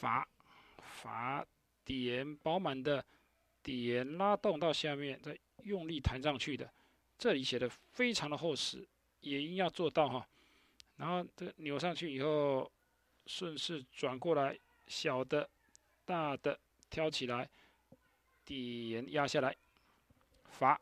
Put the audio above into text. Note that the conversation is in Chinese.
阀阀点饱满的点拉动到下面，再用力弹上去的。这里写的非常的厚实，也应要做到哈。然后这个扭上去以后，顺势转过来，小的、大的挑起来，底沿压下来，阀。